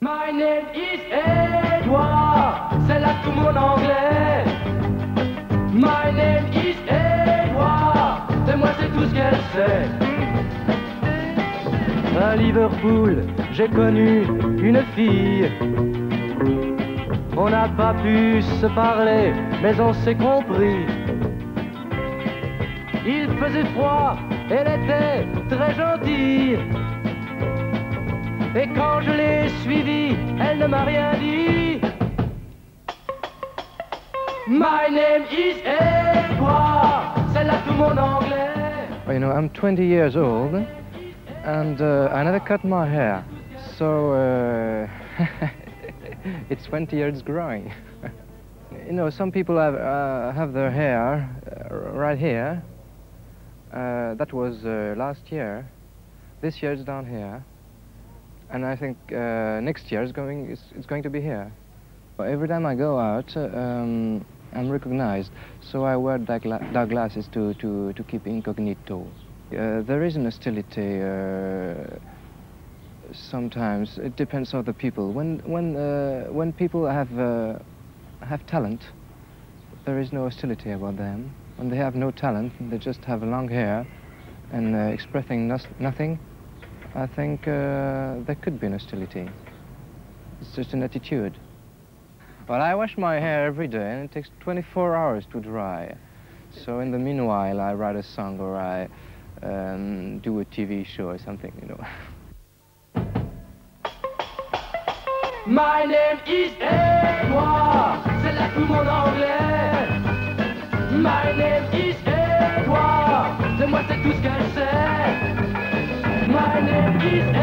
My name is Edouard, c'est là tout mon anglais. My name is Edouard, de moi c'est tout ce qu'elle sait. À Liverpool, j'ai connu une fille. On n'a pas pu se parler, mais on s'est compris. Il faisait froid, elle était très gentille. Et quand je l'ai suivie, elle ne m'a rien dit. My name is là tout mon anglais. Well, you know, I'm 20 years old, and uh, I never cut my hair, so uh, it's 20 years growing. you know, some people have uh, have their hair uh, right here. Uh, that was uh, last year. This year it's down here, and I think uh, next year is going it's, it's going to be here. Every time I go out, um, I'm recognized, so I wear dark, dark glasses to, to, to keep incognito. Uh, there is an hostility. Uh, sometimes it depends on the people. When when uh, when people have uh, have talent, there is no hostility about them. When they have no talent, they just have long hair and uh, expressing nos- nothing. I think uh, there could be an hostility. It's just an attitude. But I wash my hair every day, and it takes 24 hours to dry. So in the meanwhile, I write a song or I um, do a TV show or something, you know. My name is Edouard, c'est là tout mon anglais. My name is Edouard, de moi c'est tout ce qu'elle